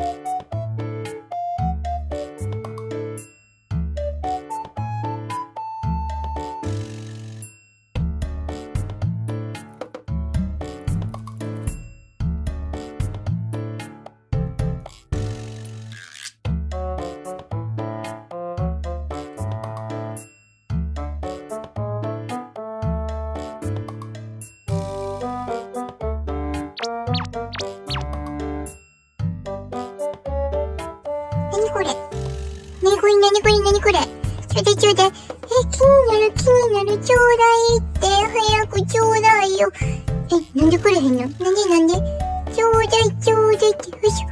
ないなにこれなにこれちょうだいちょうだい。え、気になる気になるちょうだいって。早くちょうだいよ。え、なんでくれへんの？なんでなんで？ちょうだいちょうだいって。よいしょ。